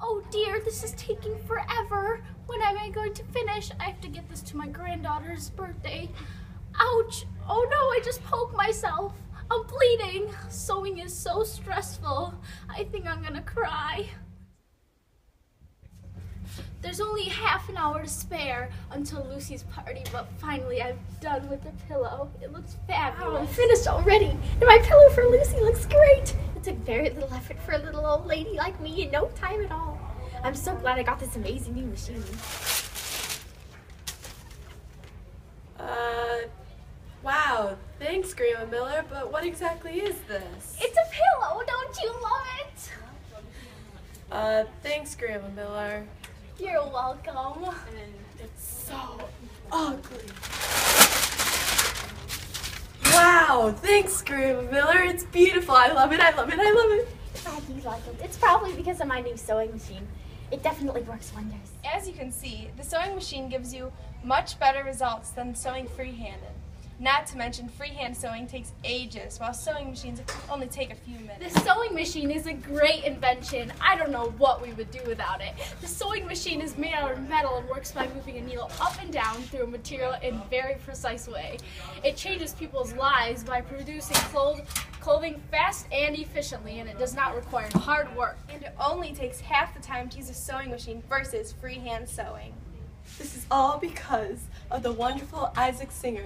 Oh dear, this is taking forever. When am I going to finish? I have to get this to my granddaughter's birthday. Ouch! Oh no, I just poked myself. I'm bleeding. Sewing is so stressful. I think I'm gonna cry. There's only half an hour to spare until Lucy's party, but finally I'm done with the pillow. It looks fabulous. Wow, I'm finished already. And my pillow for Lucy looks great. It took very little effort for a little old lady like me in no time at all. I'm so glad I got this amazing new machine. Uh, wow. Thanks, Grandma Miller, but what exactly is this? It's a pillow, don't you love it? Uh, thanks, Grandma Miller. You're welcome. And it's so ugly. Wow, thanks, Grandma Miller. It's beautiful. I love it. I love it. I love it. Glad you like it. It's probably because of my new sewing machine. It definitely works wonders. As you can see, the sewing machine gives you much better results than sewing freehanded. Not to mention, freehand sewing takes ages, while sewing machines only take a few minutes. The sewing machine is a great invention. I don't know what we would do without it. The sewing machine is made out of metal and works by moving a needle up and down through a material in a very precise way. It changes people's lives by producing clothes, clothing fast and efficiently, and it does not require hard work. And it only takes half the time to use a sewing machine versus freehand sewing. This is all because of the wonderful Isaac Singer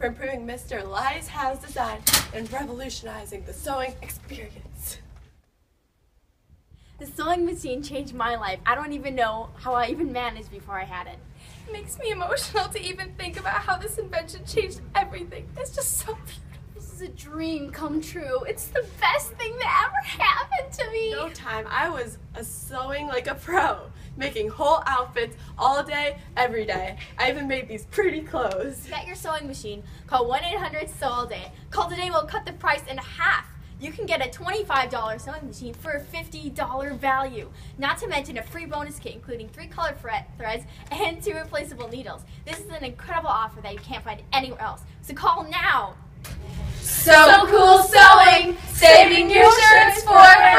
for improving Mr. Elias Howe's design and revolutionizing the sewing experience. The sewing machine changed my life. I don't even know how I even managed before I had it. It makes me emotional to even think about how this invention changed everything. It's just so beautiful. This is a dream come true. It's the best thing that ever happened to me. No time. I was a sewing like a pro, making whole outfits all day, every day. I even made these pretty clothes. Get your sewing machine. Call 1 800 Sew All Day. Call today, we'll cut the price in half. You can get a $25 sewing machine for a $50 value. Not to mention a free bonus kit including three color thre- threads and two replaceable needles. This is an incredible offer that you can't find anywhere else. So call now. So cool sewing, saving your shirts for forever.